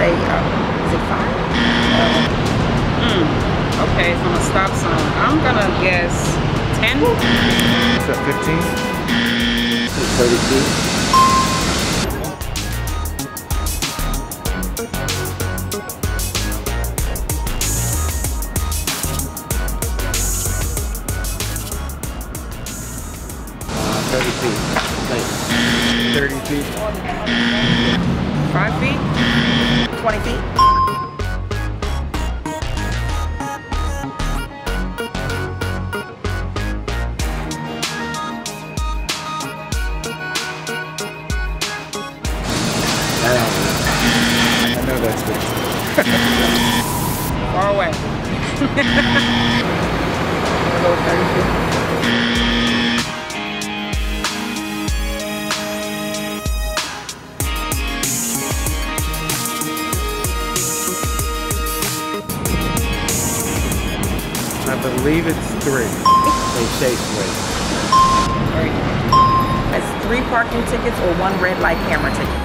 say, um, is it five? Mm, okay, from a stop sign. I'm gonna guess 10? Is that 15? 32? Thirty Feet. 30 feet. Five feet? 20 feet? I I know that's 15. Far away. Below believe it's three. They chase me. That's three parking tickets or one red light camera ticket.